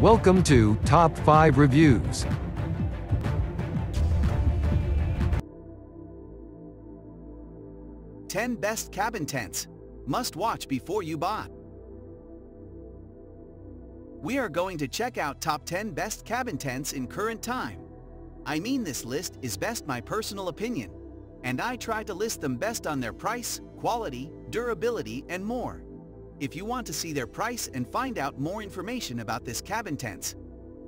Welcome to Top 5 Reviews. Ten best cabin tents. Must watch before you buy. We are going to check out top 10 best cabin tents in current time. I mean this list is best my personal opinion, and I try to list them best on their price, quality, durability, and more. If you want to see their price and find out more information about this cabin tents,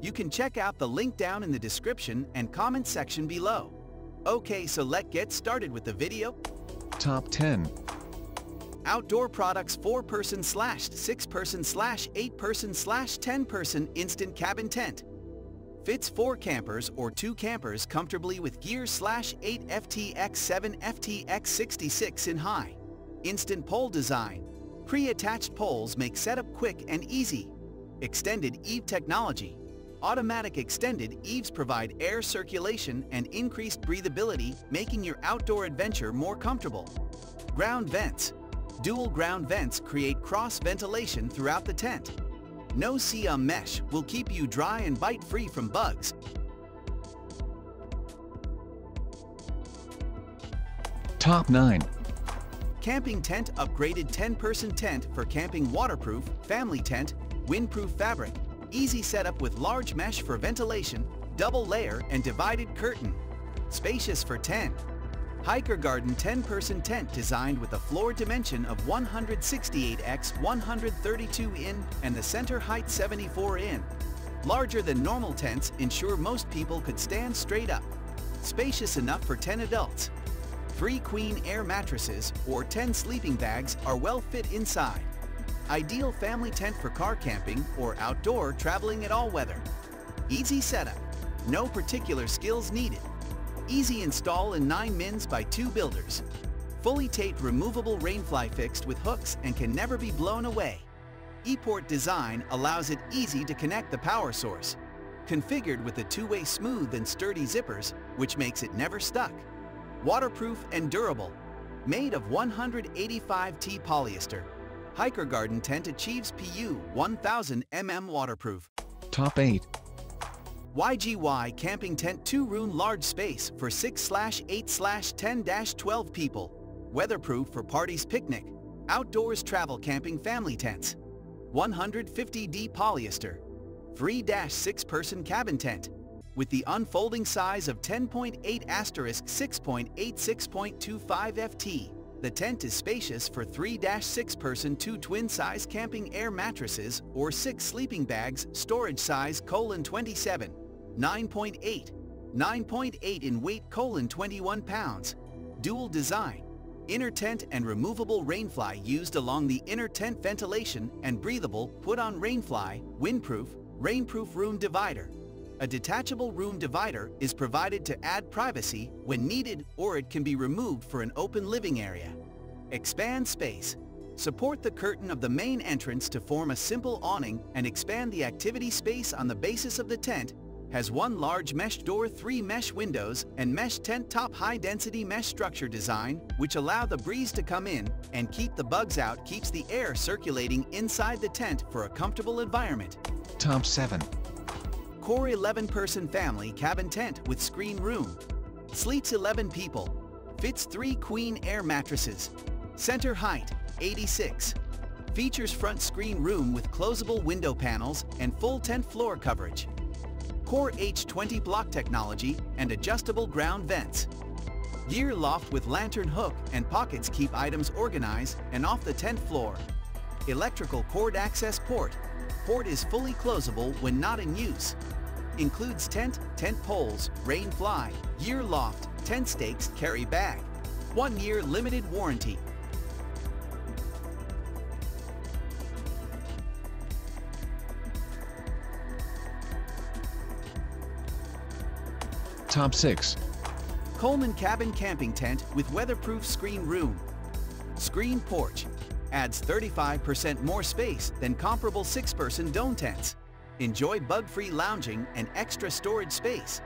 you can check out the link down in the description and comment section below. Okay, so let's get started with the video. Top 10. Outdoor Products 4-person slash 6-person slash 8-person slash 10-person instant cabin tent. Fits 4 campers or 2 campers comfortably with gear slash 8 FTX 7 FTX 66 in high. Instant pole design. Pre-attached poles make setup quick and easy. Extended eave technology. Automatic extended eaves provide air circulation and increased breathability, making your outdoor adventure more comfortable. Ground vents. Dual ground vents create cross ventilation throughout the tent. No-see-um mesh will keep you dry and bite-free from bugs. Top 9. Camping tent upgraded 10-person tent for camping waterproof, family tent, windproof fabric, easy setup with large mesh for ventilation, double layer and divided curtain. Spacious for 10. Hiker Garden 10-person tent designed with a floor dimension of 168 x 132 in and the center height 74 in. Larger than normal tents ensure most people could stand straight up. Spacious enough for 10 adults. Three queen air mattresses or 10 sleeping bags are well fit inside. Ideal family tent for car camping or outdoor traveling at all weather. Easy setup. No particular skills needed. Easy install in 9 mins by two builders. Fully taped removable rainfly fixed with hooks and can never be blown away. E-port design allows it easy to connect the power source. Configured with the two-way smooth and sturdy zippers, which makes it never stuck. Waterproof and durable. Made of 185T polyester. Hiker Garden tent achieves PU 1000 mm waterproof. Top 8. YGY Camping Tent 2 Room Large Space for 6-8-10-12 people. Weatherproof for parties picnic. Outdoors travel camping family tents. 150D polyester. Free 6-person cabin tent. With the unfolding size of 10.8 asterisk 6.86.25 FT. The tent is spacious for 3-6-person two twin-size camping air mattresses or 6 sleeping bags, storage size colon 27. 9.8, 9.8 in weight colon 21 pounds, dual design, inner tent and removable rainfly used along the inner tent ventilation and breathable put-on rainfly, windproof, rainproof room divider. A detachable room divider is provided to add privacy when needed or it can be removed for an open living area. Expand space. Support the curtain of the main entrance to form a simple awning and expand the activity space on the basis of the tent has one large mesh door, three mesh windows, and mesh tent top high-density mesh structure design, which allow the breeze to come in and keep the bugs out keeps the air circulating inside the tent for a comfortable environment. Top 7. Core 11-person family cabin tent with screen room. Sleeps 11 people. Fits 3 queen air mattresses. Center height, 86. Features front screen room with closable window panels and full tent floor coverage. Core H2O block technology and adjustable ground vents. Gear loft with lantern hook and pockets keep items organized and off the tent floor. Electrical cord access port. Port is fully closable when not in use. Includes tent, tent poles, rain fly, gear loft, tent stakes, carry bag. One year limited warranty. Top 6. Coleman Cabin Camping Tent with weatherproof screen room. Screen porch. Adds 35% more space than comparable six-person dome tents. Enjoy bug-free lounging and extra storage space.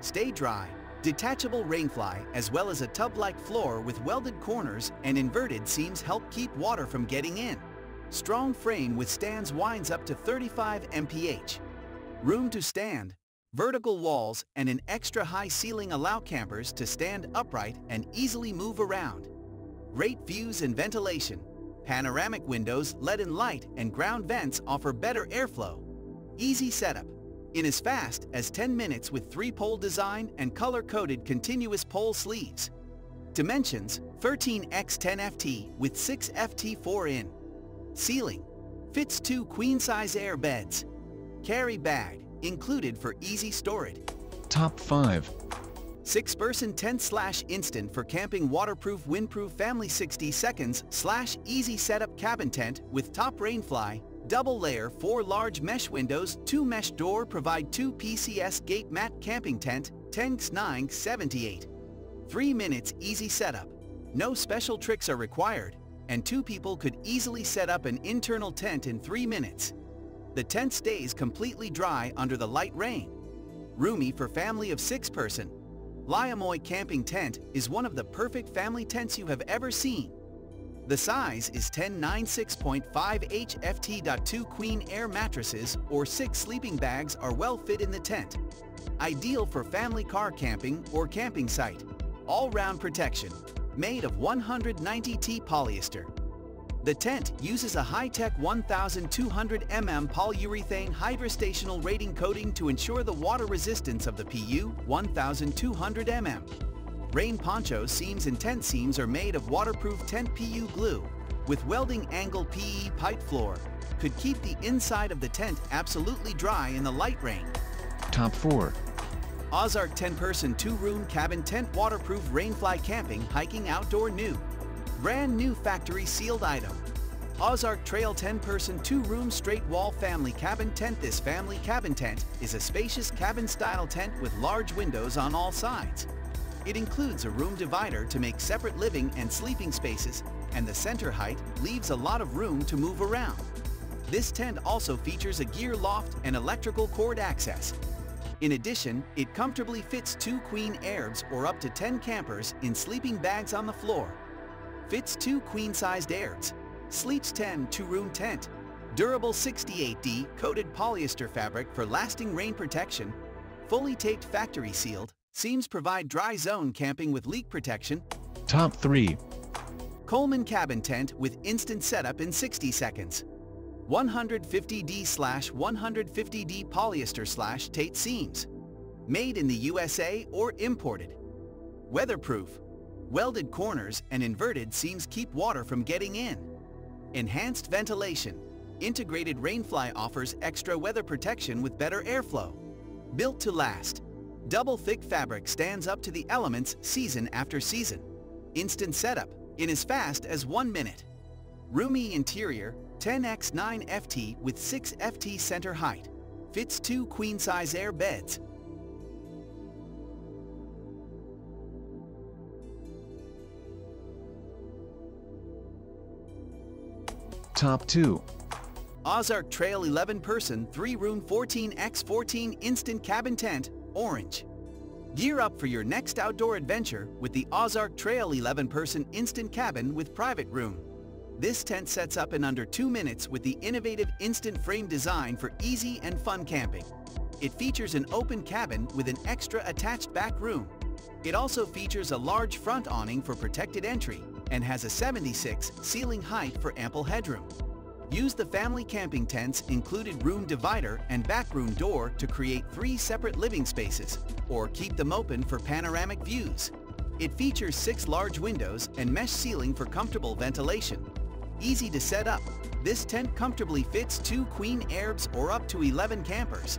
Stay dry. Detachable rainfly as well as a tub-like floor with welded corners and inverted seams help keep water from getting in. Strong frame withstands winds up to 35 mph. Room to stand, vertical walls, and an extra high ceiling allow campers to stand upright and easily move around. Great views and ventilation. Panoramic windows let in light and ground vents offer better airflow. Easy setup. In as fast as 10 minutes with three-pole design and color-coded continuous pole sleeves. Dimensions 13x10ft with 6ft4 in. Ceiling fits two queen-size air beds. Carry bag included for easy storage. Top 5. 6-person tent slash instant for camping waterproof windproof family 60 seconds slash easy setup cabin tent with top rainfly, double layer 4 large mesh windows, 2 mesh door provide 2 PCS gate mat camping tent, Tanks 978. 3 minutes easy setup. No special tricks are required and two people could easily set up an internal tent in 3 minutes. The tent stays completely dry under the light rain. Roomy for family of 6 person. Liamoy Camping Tent is one of the perfect family tents you have ever seen. The size is 1096.5 HFT.2 queen air mattresses or 6 sleeping bags are well fit in the tent. Ideal for family car camping or camping site. All-round protection. Made of 190T polyester. The tent uses a high-tech 1,200 mm polyurethane hydrostational rating coating to ensure the water resistance of the PU 1,200 mm. Rain poncho seams and tent seams are made of waterproof tent PU glue with welding angle PE pipe floor. Could keep the inside of the tent absolutely dry in the light rain. Top 4. Ozark 10-person two-room cabin tent waterproof rainfly camping hiking outdoor new. Brand new factory sealed item. Ozark Trail 10-person two-room straight wall family cabin tent. This family cabin tent is a spacious cabin-style tent with large windows on all sides. It includes a room divider to make separate living and sleeping spaces, and the center height leaves a lot of room to move around. This tent also features a gear loft and electrical cord access. In addition, it comfortably fits two queen airbeds or up to 10 campers in sleeping bags on the floor Fits two queen-sized airbeds. Sleeps 10 two-room tent. Durable 68D coated polyester fabric for lasting rain protection. Fully taped factory sealed. Seams provide dry zone camping with leak protection. Top 3. Coleman cabin tent with instant setup in 60 seconds. 150D slash 150D polyester slash Tate seams. Made in the USA or imported. Weatherproof, Welded corners and inverted seams keep water from getting in. Enhanced ventilation. Integrated Rainfly offers extra weather protection with better airflow. Built to last. Double thick fabric stands up to the elements season after season. Instant setup in as fast as one minute. Roomy interior 10x9 FT with 6 FT center height. Fits two queen-size air beds Top 2. Ozark Trail 11 person 3 room 14x14 instant cabin tent, orange. Gear up for your next outdoor adventure with the Ozark Trail 11 person instant cabin with private room. This tent sets up in under 2 minutes with the innovative instant frame design for easy and fun camping. It features an open cabin with an extra attached back room. It also features a large front awning for protected entry and has a 76 ceiling height for ample headroom. Use the family camping tent's included room divider and back room door to create three separate living spaces, or keep them open for panoramic views. It features six large windows and mesh ceiling for comfortable ventilation. Easy to set up, this tent comfortably fits two queen airbeds or up to 11 campers.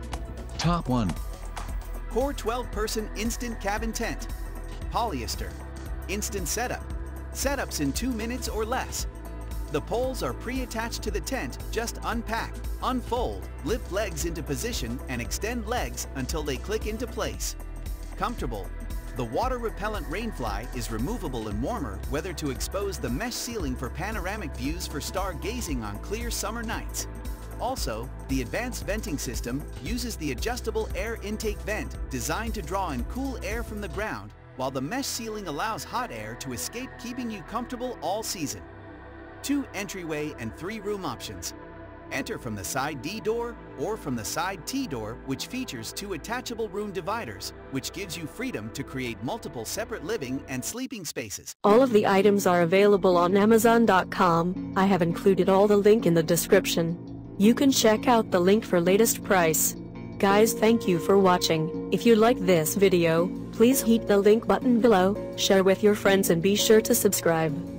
Top 1. Core 12-person instant cabin tent. Polyester. Instant setup. Setups in two minutes or less. The poles are pre-attached to the tent, just unpack, unfold, lift legs into position and extend legs until they click into place. Comfortable. The water-repellent rainfly is removable and warmer weather to expose the mesh ceiling for panoramic views for stargazing on clear summer nights. Also, the advanced venting system uses the adjustable air intake vent designed to draw in cool air from the ground while the mesh ceiling allows hot air to escape keeping you comfortable all season. Two entryway and three room options. Enter from the side D door or from the side T door which features two attachable room dividers which gives you freedom to create multiple separate living and sleeping spaces. All of the items are available on Amazon.com. I have included all the link in the description. You can check out the link for latest price. Guys thank you for watching. If you like this video, please hit the link button below, share with your friends and be sure to subscribe.